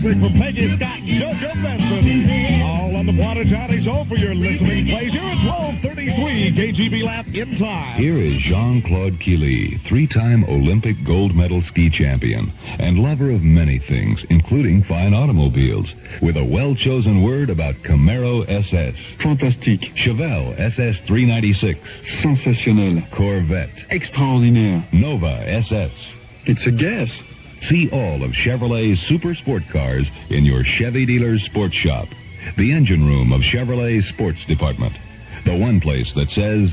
From Peggy Scott and JoJo Benson. All on the Bwana Johnny Show for your listening pleasure at 1233 KGB Laugh in time. Here is Jean-Claude Killy, three-time Olympic gold medal ski champion and lover of many things, including fine automobiles, with a well-chosen word about Camaro SS, Fantastique. Chevelle SS 396, Sensationnel. Corvette, Extraordinaire. Nova SS. It's a guess. See all of Chevrolet's super sport cars in your Chevy dealer's sports shop. The engine room of Chevrolet's sports department. The one place that says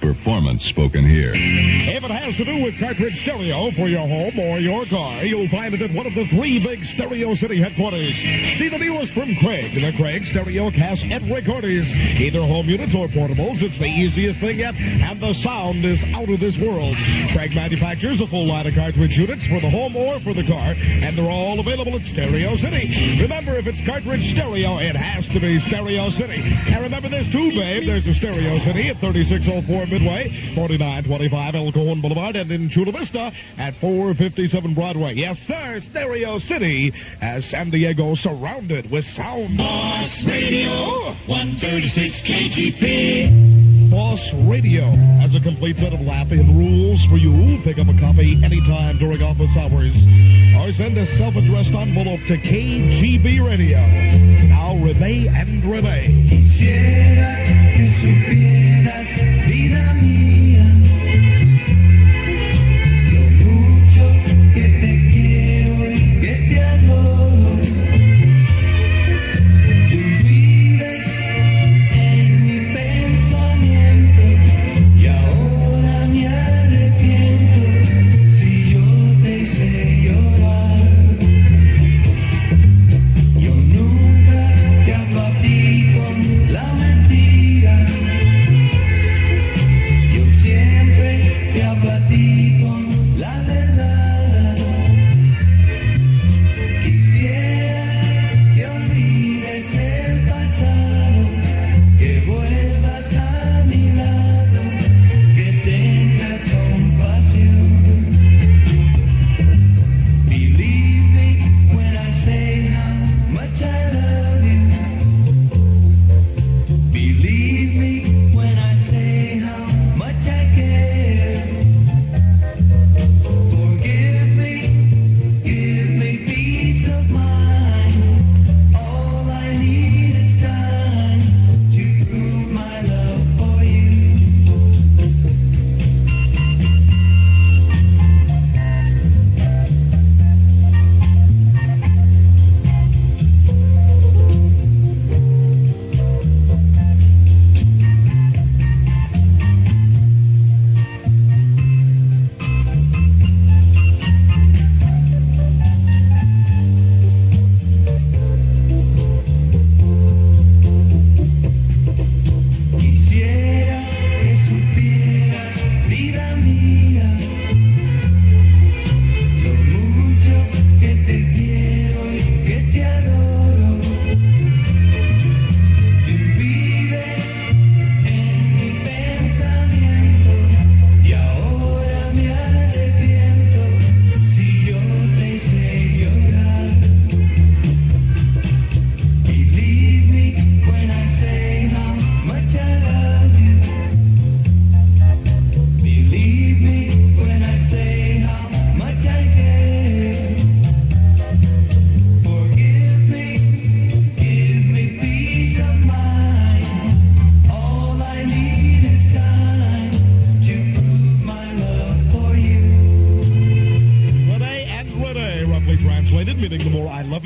performance spoken here. If it has to do with cartridge stereo for your home or your car, you'll find it at one of the three big Stereo City headquarters. See the newest from Craig, the Craig Stereo Cast and Recorders. Either home units or portables, it's the easiest thing yet, and the sound is out of this world. Craig manufactures a full line of cartridge units for the home or for the car, and they're all available at Stereo City. Remember, if it's cartridge stereo, it has to be Stereo City. And remember this too, babe. There's a Stereo City at 3604 Midway, 4925 El Cajon Boulevard, and in Chula Vista at 457 Broadway. Yes, sir, Stereo City as San Diego surrounded with sound. Boss Radio, 136 KGB. Boss Radio has a complete set of laugh-in rules for you. Pick up a copy anytime during office hours. Or send a self-addressed envelope to KGB Radio. Now, Renee and Renee.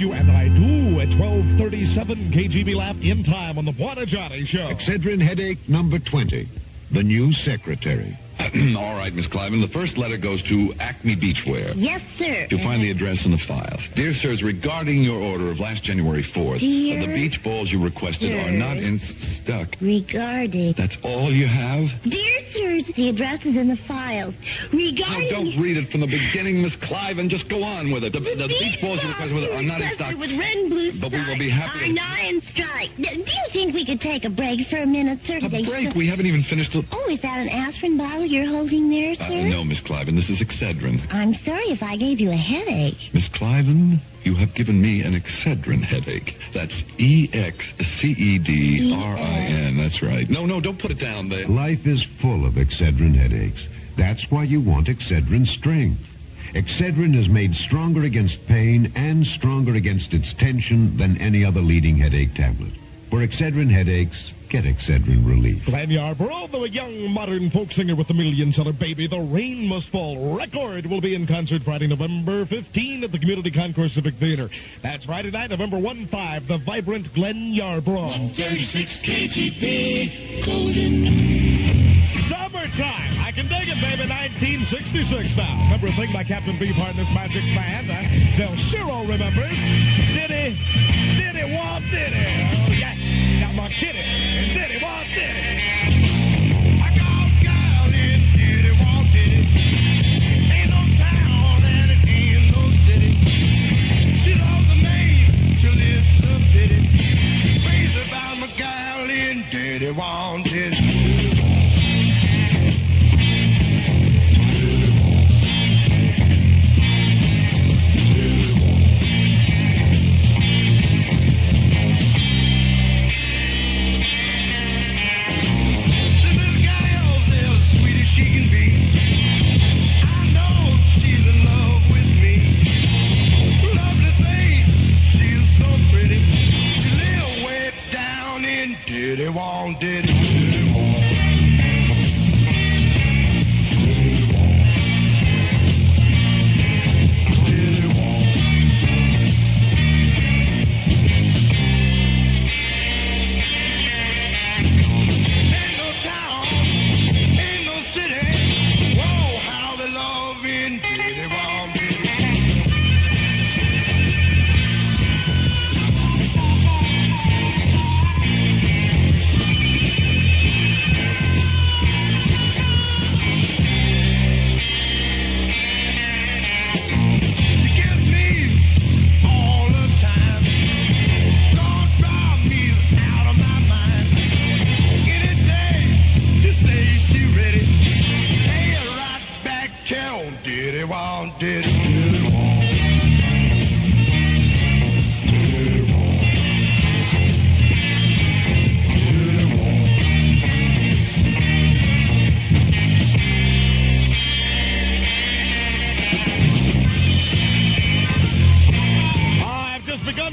You and I do at 1237 KGB Laugh in time on the Bwana Johnny Show. Excedrin headache number 20. The new secretary. All right, Miss Cliven. The first letter goes to Acme Beachwear. Yes, sir. To find the address in the files. Dear sirs, regarding your order of last January 4th, uh, Dear the beach balls you requested are not in stuck. Regarding. That's all you have? Dear sirs, the address is in the files. Regarding. No, don't read it from the beginning, Miss Cliven. Just go on with it. The, the, beach balls you requested are not in stock. With red and blue But we will be happy Are not in strike. Do you think we could take a break for a minute, sir? A break. still- We haven't even finished the... Oh, is that an aspirin bottle you're holding there, sir? Uh, no, Miss Cliven. This is Excedrin. I'm sorry if I gave you a headache. Miss Cliven, You have given me an Excedrin headache. That's E-X-C-E-D-R-I-N. That's right. No, no, don't put it down there. Life is full of Excedrin headaches. That's why you want Excedrin Strength. Excedrin is made stronger against pain and stronger against its tension than any other leading headache tablet. For Excedrin headaches, get Excedrin relief. Glenn Yarbrough, the young modern folk singer with the million seller baby, The Rain Must Fall record will be in concert Friday, November 15 at the Community Concourse Civic Theater. That's Friday night, November 1-5, the vibrant Glenn Yarbrough. 136 KGB, Golden. Summertime! I can dig it, baby. 1966 now. Remember a thing by Captain Beefheart and his magic band? Uh, Del Ciro remembers. Diddy, Diddy, Wah Diddy. Oh, yeah. Got my kitty. And Wah Diddy. I got a gal in Diddy, Wah Diddy. Ain't no town and it ain't no city. The she lives my.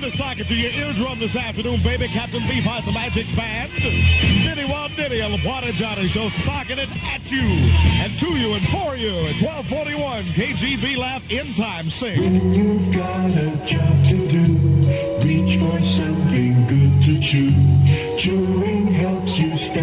Just begun to your eardrum this afternoon, baby. Captain Beefheart, the Magic Band. Diddy Wah Diddy the Bwana Johnny Show, socking it at you and to you and for you at 1241 KGB Laugh in time. Sing. Got a job to do, reach for something good to chew. Chewing helps you stand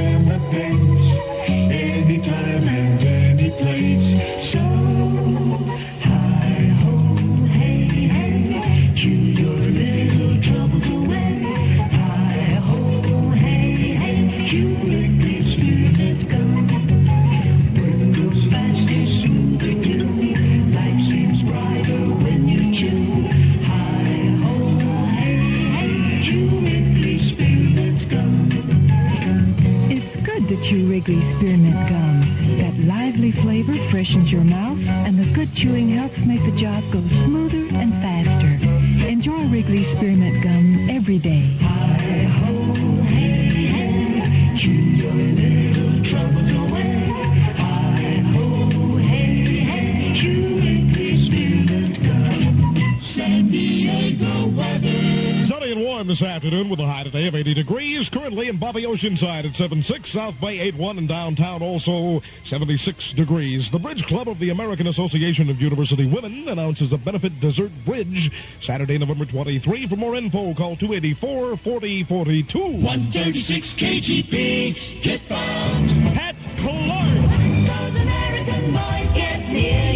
degrees. Currently in Bobby Oceanside at 76, South Bay 81, and downtown also 76 degrees. The Bridge Club of the American Association of University Women announces a benefit dessert bridge Saturday, November 23. For more info, call 284 4042. 136 KGB, get found. Pet Clark. Those American boys get near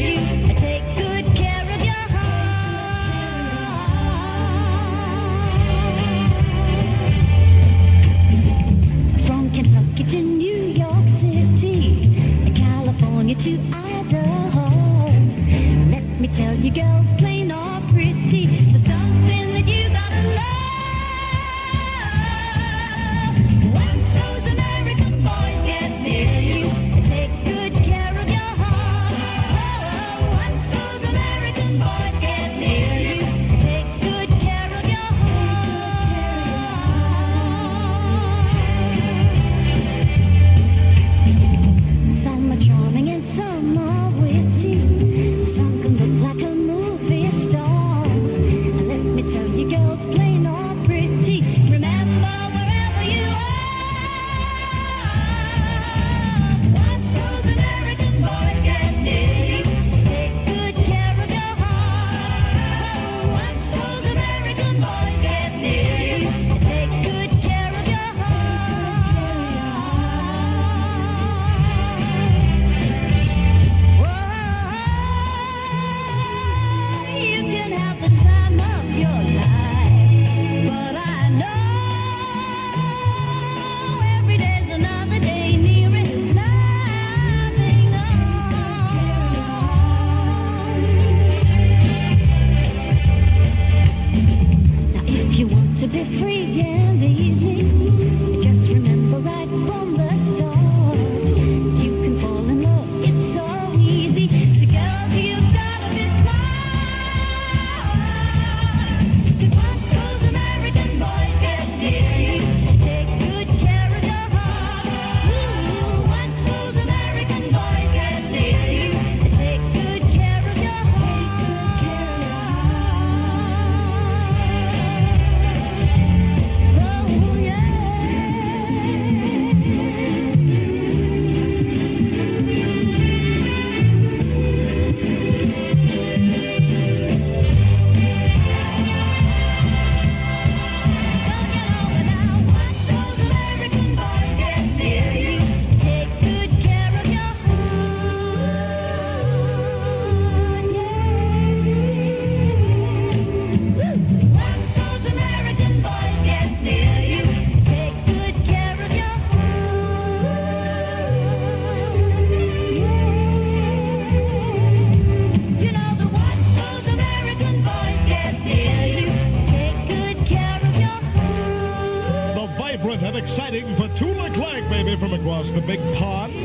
be free and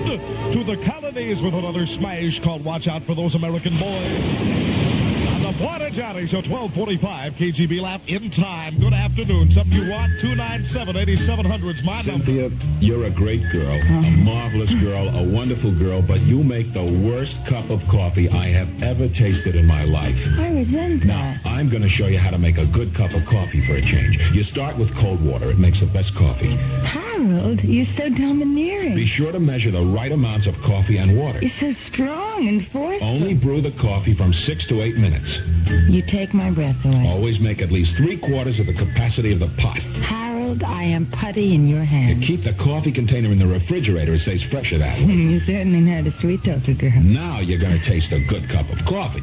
to the colonies with another smash called Watch Out for Those American Boys. On the Bwana Johnny Show, 1245 KGB Laugh in time. Good afternoon. Something you want, 297-8700's my number. Cynthia, you're a great girl, a marvelous girl, a wonderful girl, but you make the worst cup of coffee I have ever tasted in my life. I resent that. Now, I'm going to show you how to make a good cup of coffee for a change. You start with cold water. It makes the best coffee. Harold, you're so domineering. Be sure to measure the right amounts of coffee and water. You're so strong and forceful. Only brew the coffee from six to eight minutes. You take my breath away. Always make at least three quarters of the capacity of the pot. Harold, I am putty in your You hands. keep the coffee container in the refrigerator. It stays fresher that way. Hmm, you certainly know the sweet talker girl. Now you're going to taste a good cup of coffee.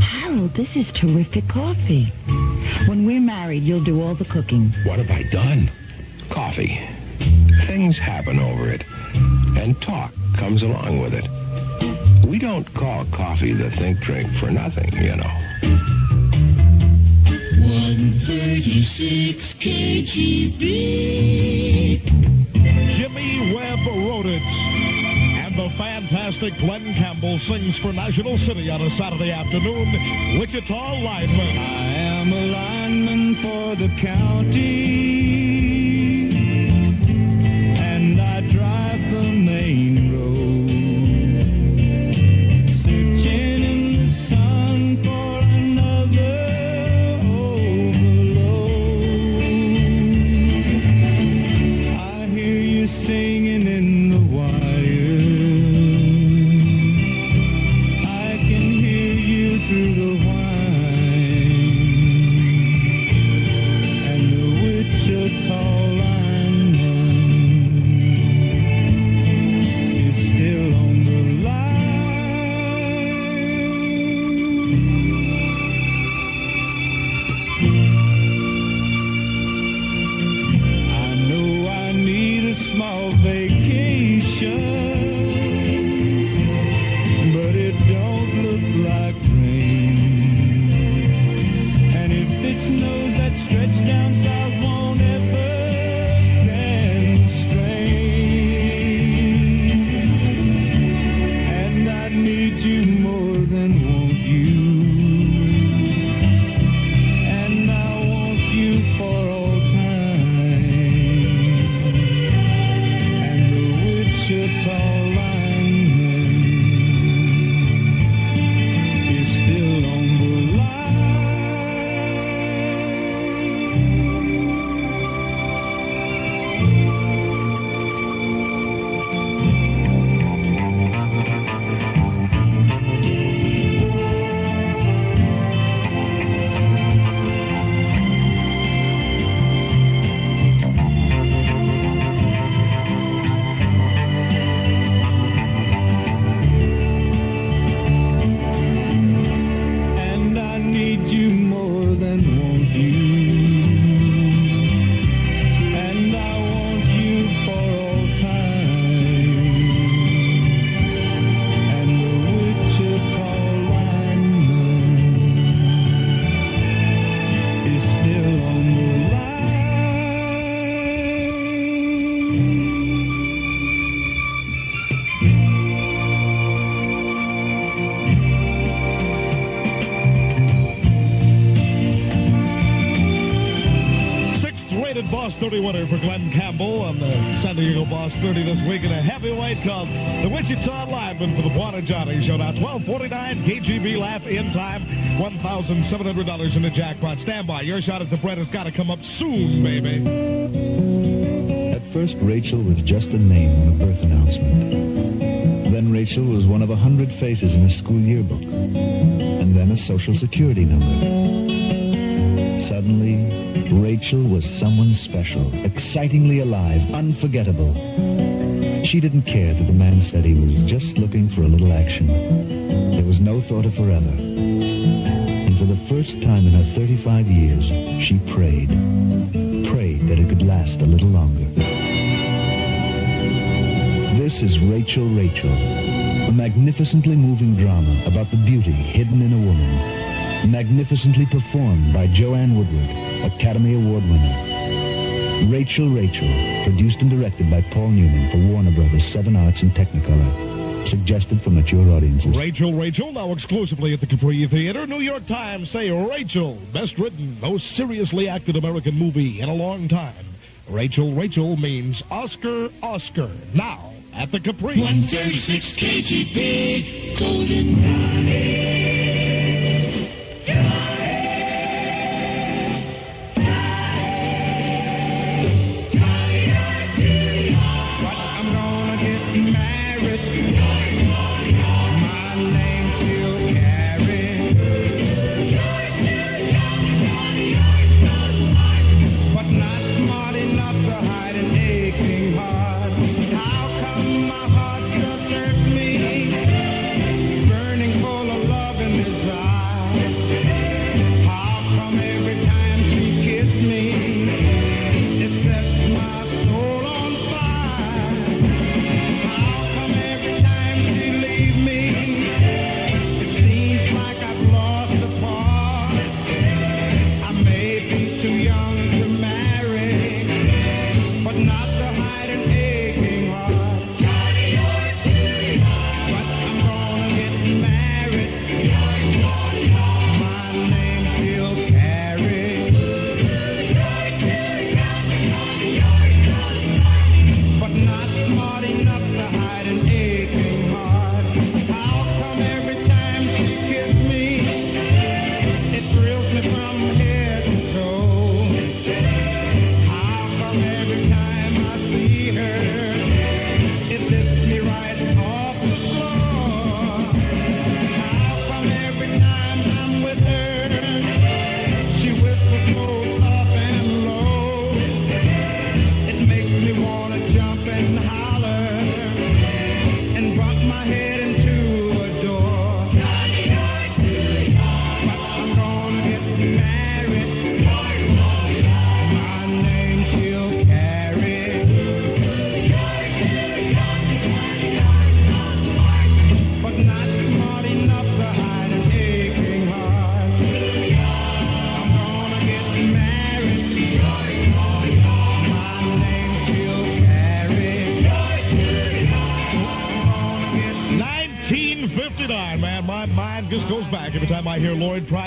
Harold, this is terrific coffee. When we're married, you'll do all the cooking. What have I done? Coffee. Things happen over it. And talk comes along with it. We don't call coffee the think drink for nothing, you know. 136 KGB. Jimmy Webb wrote it. And the fantastic Glen Campbell sings for National City on a Saturday afternoon. Wichita lineman. I am a lineman for the county, 30 winner for Glen Campbell on the San Diego Boss 30 this week in a heavyweight called The Wichita lineman for the Bwana Johnny showed out 1249 KGB laugh in time. $1,700 in the jackpot. Stand by. Your shot at the bread has got to come up soon, baby. At first, Rachel was just a name on a birth announcement. Then Rachel was one of a hundred faces in a school yearbook. And then a social security number. Suddenly, Rachel was someone special, excitingly alive, unforgettable. She didn't care that the man said he was just looking for a little action. There was no thought of forever. And for the first time in her 35 years, she prayed. Prayed that it could last a little longer. This is Rachel Rachel, a magnificently moving drama about the beauty hidden in a woman. Magnificently performed by Joanne Woodward, Academy Award winner. Rachel Rachel, produced and directed by Paul Newman for Warner Brothers, Seven Arts and Technicolor. Suggested for mature audiences. Rachel Rachel, now exclusively at the Capri Theater. New York Times say Rachel, best written, most seriously acted American movie in a long time. Rachel Rachel means Oscar Oscar. Now at the Capri. 136 KGB, Golden I'm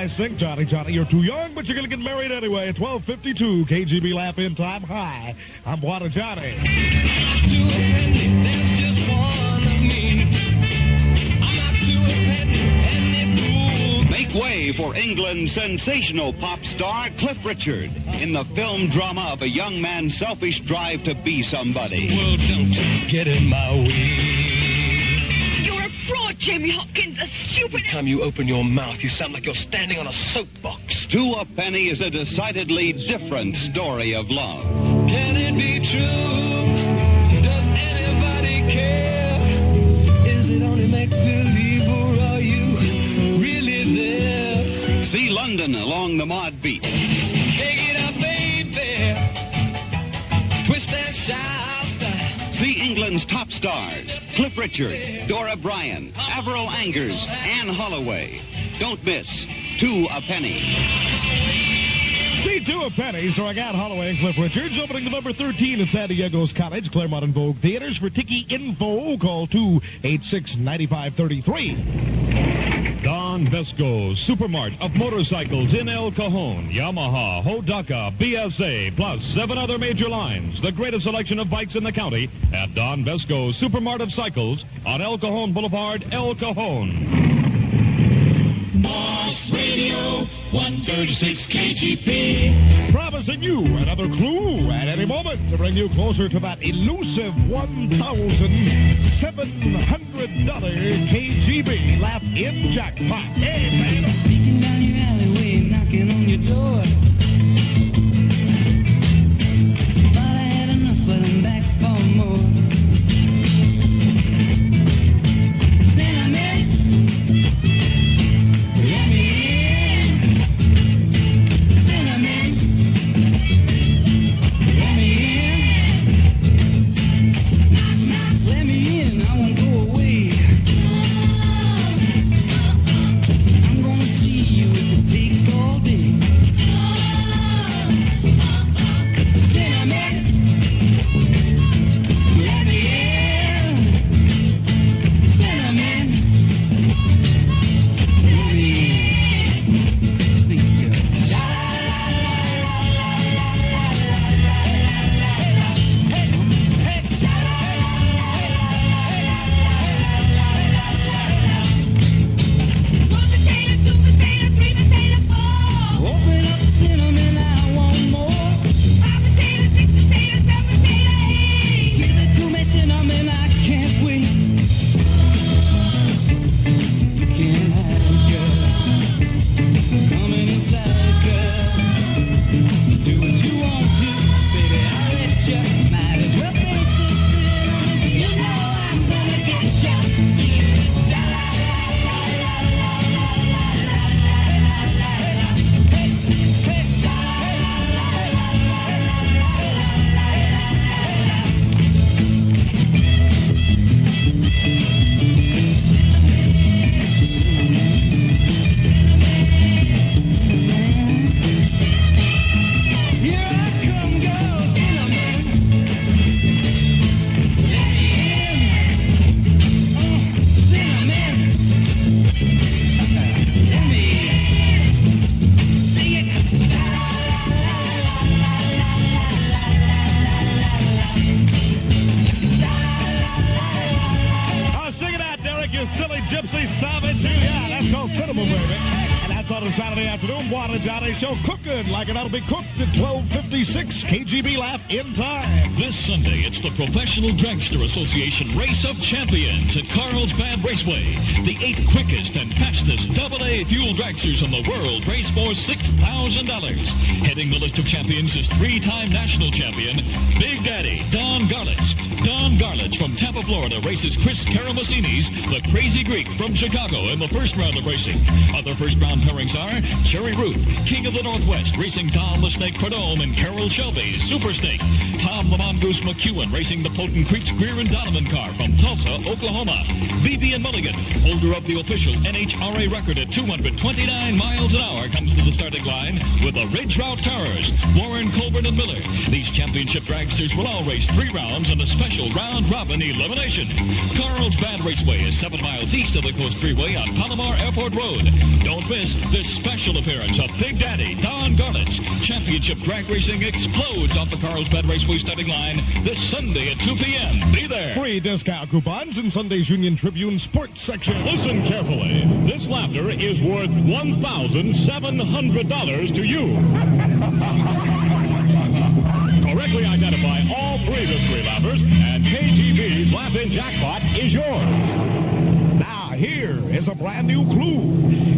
Lloyd Price sing Johnny Johnny. You're too young, but you're going to get married anyway. At 1252, KGB Laugh In Time. Hi, I'm Bwana Johnny. Make way for England's sensational pop star Cliff Richard in the film drama of a young man's selfish drive to be somebody. Well, don't get in my way. You're a fraud, Jamie Hopkins, a stupid... Every time you open your mouth, you sound like you're standing on a soapbox. Two a Penny is a decidedly different story of love. Can it be true? Does anybody care? Is it only make believe or are you really there? See London along the Mod beat. Cliff Richard, Dora Bryan, Avril Angers, Ann Holloway. Don't miss Two a Penny. See two of pennies starring Ann Holloway and Cliff Richards opening November 13 at San Diego's College, Claremont and Vogue Theaters. For Tiki info, call 286-9533. Don Vesco Supermart of motorcycles in El Cajon, Yamaha, Hodaka, BSA, plus seven other major lines. The greatest selection of bikes in the county at Don Vesco Supermart of Cycles on El Cajon Boulevard, El Cajon. Boss Radio 136 KGB. Promising you another clue at any moment to bring you closer to that elusive $1,700 KGB laugh in jackpot. Hey, man. Sneaking down your alleyway, knocking on your door. Be cooked at 1256 KGB laugh in time. This Sunday, it's the Professional Dragster Association Race of Champions at Carlsbad Raceway. The eight quickest and fastest AA fuel dragsters in the world race for $6,000. Heading the list of champions is three-time national champion Big Daddy Don Garlits. Don Garlits from Tampa, Florida races Chris Karamesines, the Crazy Greek from Chicago in the first round of racing. Other first round pairings are Jerry Ruth, King of the Northwest, racing Tom the Snake Prudhomme and Carroll Shelby, Super Snake. Tom the Mongoose McEwen racing the Potent Creeks Greer and Donovan car from Tulsa, Oklahoma. Vivian Mulligan, holder of the official NHRA record at 229 miles an hour, comes to the starting line with the Ridge Route Terrors. Warren, And Miller. These championship dragsters will all race three rounds in a special round-robin elimination. Carlsbad Raceway is seven miles east of the Coast Freeway on Palomar Airport Road. Don't miss this special appearance of Big Daddy Don Garlits. Championship drag racing explodes off the Carlsbad Raceway starting line this Sunday at 2 p.m. Be there. Free discount coupons in Sunday's Union Tribune sports section. Listen carefully. This laughter is worth $1,700 to you. Correctly identify all three mystery laughers, and KGB's Laugh-In Jackpot is yours. Now, here is a brand new clue.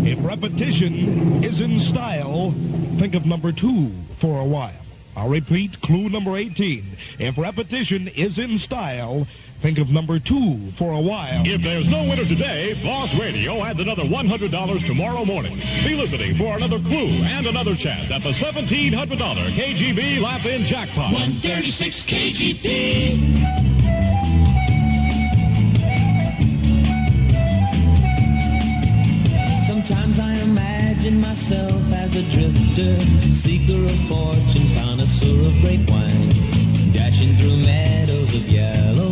If repetition is in style, think of number two for a while. I'll repeat clue number 18. If repetition is in style, think of number two for a while. If there's no winner today, Boss Radio adds another $100 tomorrow morning. Be listening for another clue and another chance at the $1,700 KGB Laugh-In Jackpot. 136 KGB. Sometimes I imagine myself as a drifter, seeker of fortune, connoisseur of great wine, dashing through meadows of yellow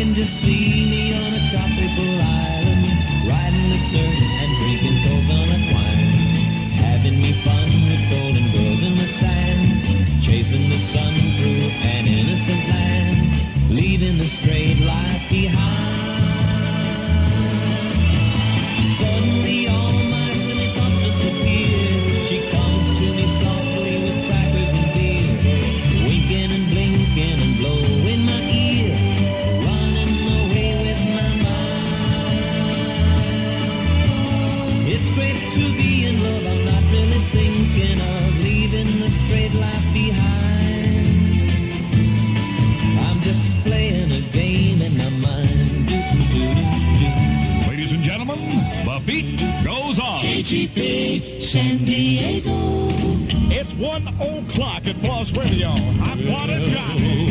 can just see me on a tropical island, riding the surf and drinking coconut wine, having me fun with golden girls in the sand, chasing the sun. San Diego. It's 1 o'clock at Boss Radio. I'm Bwana Johnny.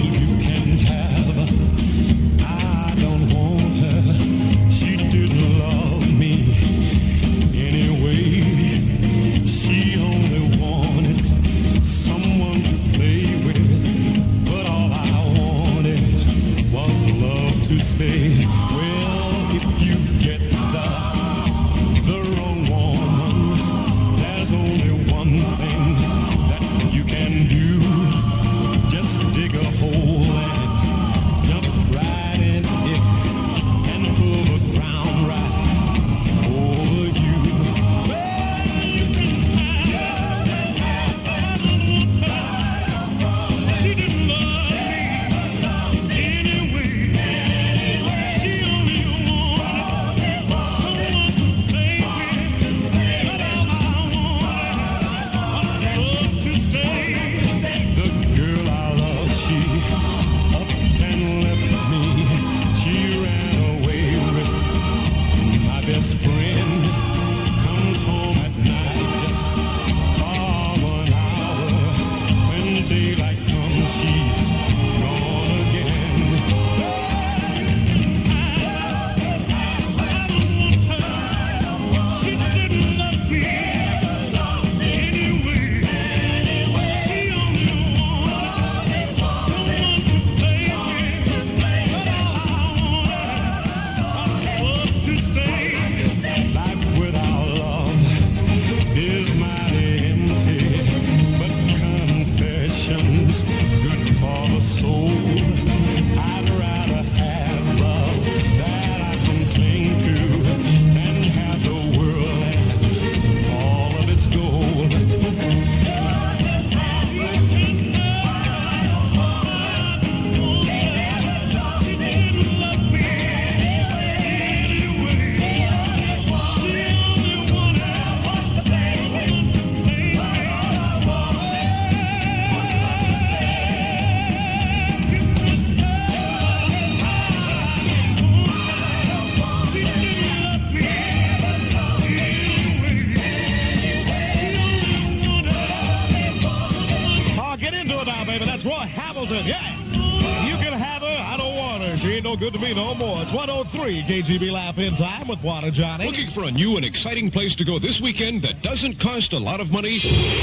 It's 103 KGB Laugh in time with Bwana Johnny. Looking for a new and exciting place to go this weekend that doesn't cost a lot of money?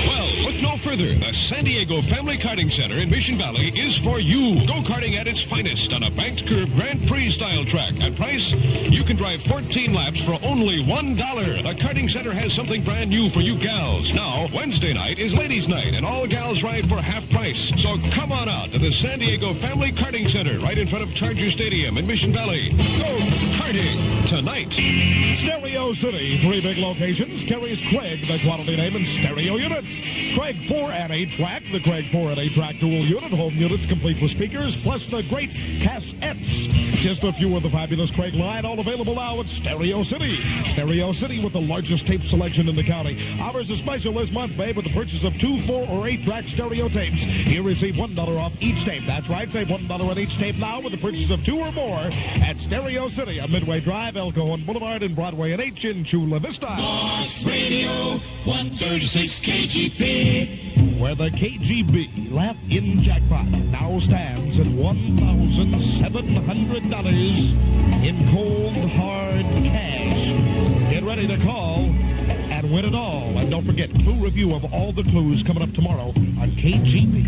Well, look no further. The San Diego Family Karting Center in Mission Valley is for you. Go-karting at its finest on a banked curve Grand Prix style track. At price, you can drive 14 laps for only $1. The karting center has something brand new for you gals. Now, Wednesday night is ladies' night, and all gals ride for half price. So come on out to the San Diego Family Karting Center right in front of Charger Stadium in Mission Valley. Go karting tonight. Stereo City, three big locations, carries Craig, the quality name in stereo units. Craig 4 and 8 track, the Craig 4 and 8 track dual unit, home units complete with speakers, plus the great cassettes. Just a few of the fabulous Craig line, all available now at Stereo City. Stereo City with the largest tape selection in the county. Ours is special this month, babe, with the purchase of two, four, or eight track stereo tapes. You receive $1 off each tape. That's right, save $1 on each tape now with the purchase of two or more at Stereo City on Midway Drive, El Cajon Boulevard, and Broadway and H in Chula Vista. Boss Radio 136 KGB. Where the KGB Laugh In Jackpot now stands at $1,700 in cold, hard cash. Get ready to call and win it all. And don't forget, clue review of all the clues coming up tomorrow on KGB.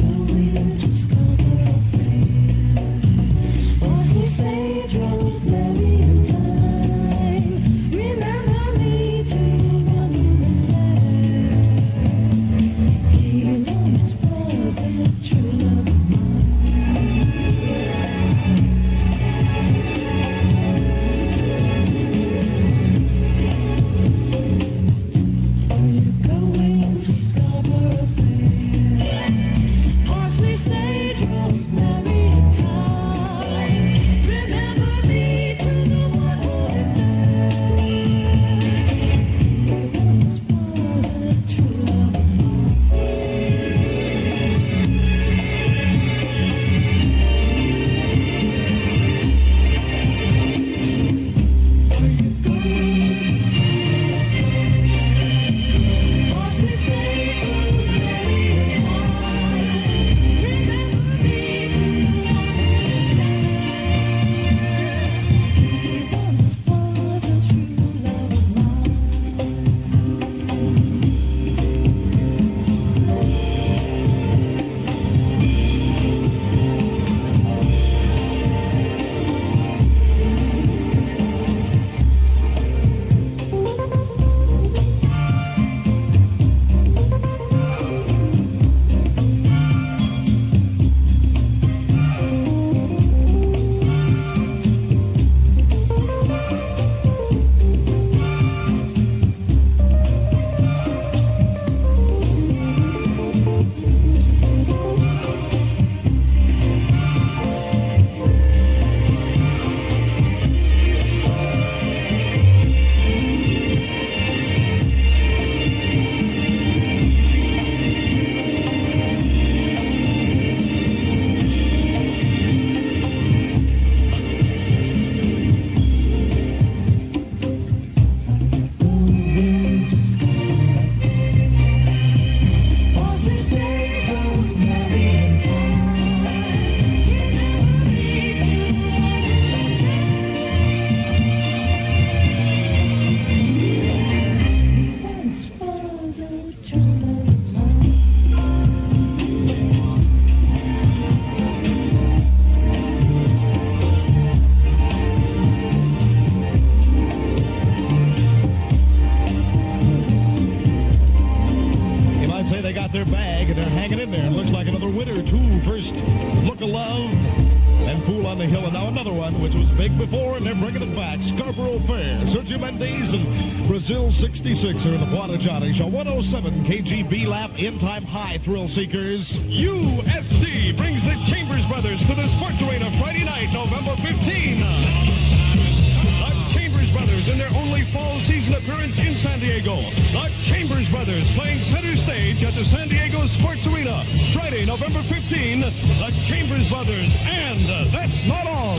KGB Laugh in time high thrill seekers. USD brings the Chambers Brothers to the Sports Arena Friday night, November 15. The Chambers Brothers in their only fall season appearance in San Diego. The Chambers Brothers playing center stage at the San Diego Sports Arena Friday, November 15. The Chambers Brothers. And that's not all.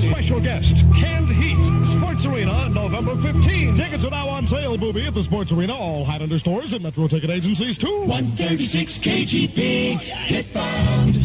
Special guest, Sports November 15. Tickets are now on sale, booby, at the Sports Arena, all Highlander stores and Metro ticket agencies, too. 136 KGB. Get bound.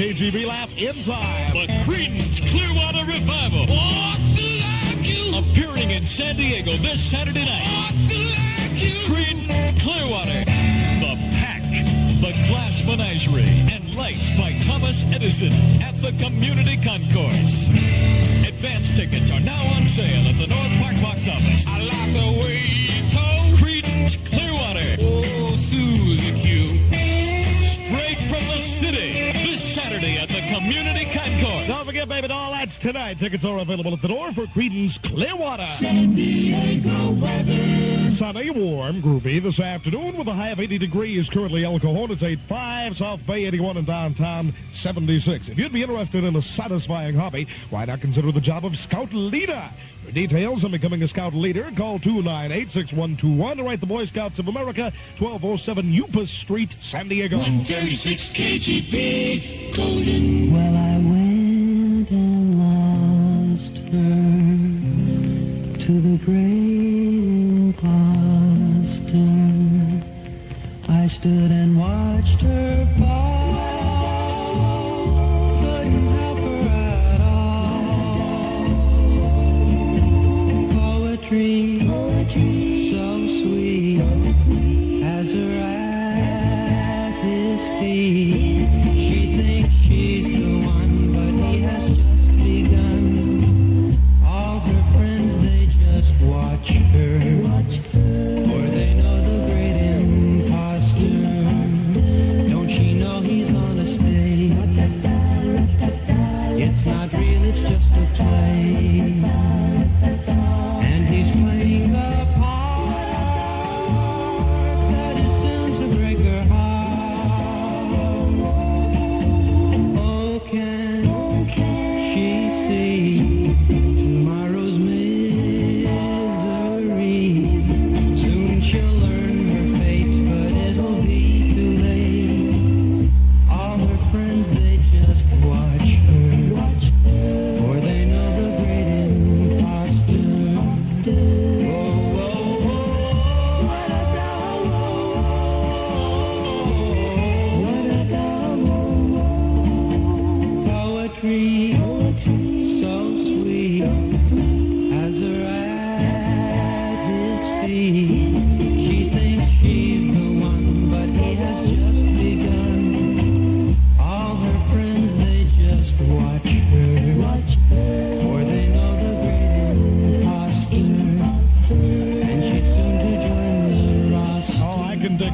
KGB Laugh in time. The Creedence Clearwater Revival. Appearing in San Diego this Saturday night. Creedence Clearwater. The Pack. The Glass Menagerie. And Lights by Thomas Edison at the Community Concourse. Advance tickets are now on sale at the North Park box office. I like the way Baby doll, that's tonight. Tickets are available at the door for Creedence Clearwater. San Diego weather. Sunny, warm, groovy this afternoon with a high of 80 degrees. Currently, El Cajon is 85, South Bay 81, and downtown 76. If you'd be interested in a satisfying hobby, why not consider the job of Scout Leader? For details on becoming a Scout Leader, call 298-6121 or write the Boy Scouts of America, 1207 Upas Street, San Diego. 136 KGB, Golden. Well, I went to the great impostor. I stood and watched her fall. Couldn't help her at all. Poetry,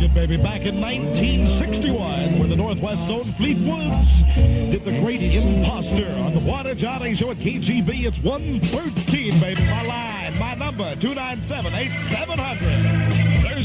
it, baby. Back in 1961, when the Northwest Zone Fleetwoods did the Great Imposter on the Bwana Johnny Show at KGB. It's 113, baby. My line, my number, 297-8700.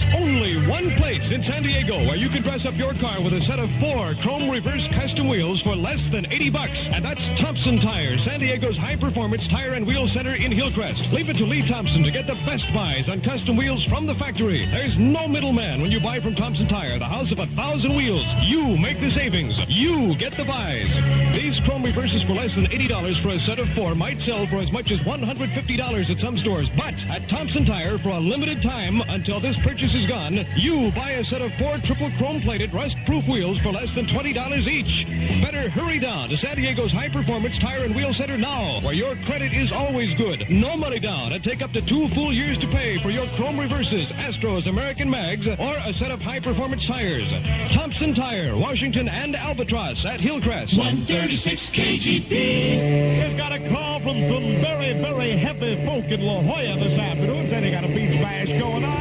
There's only one place in San Diego where you can dress up your car with a set of four chrome reverse custom wheels for less than 80 bucks. And that's Thompson Tire, San Diego's high-performance tire and wheel center in Hillcrest. Leave it to Lee Thompson to get the best buys on custom wheels from the factory. There's no middleman when you buy from Thompson Tire, the house of a thousand wheels. You make the savings. You get the buys. These chrome reverses for less than $80 for a set of four might sell for as much as $150 at some stores. But at Thompson Tire, for a limited time until this purchase is gone, you buy a set of four triple chrome-plated rust-proof wheels for less than $20 each. Better hurry down to San Diego's high-performance tire and wheel center now, where your credit is always good. No money down and take up to two full years to pay for your chrome reverses, Astros, American Mags, or a set of high-performance tires. Thompson Tire, Washington and Albatross at Hillcrest. 136 KGB. We've got a call from some very, very heavy folk in La Jolla this afternoon saying they got a beach bash going on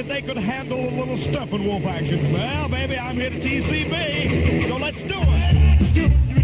if they could handle a little stuff in wolf action. Well, baby, I'm here to TCB, so let's do it.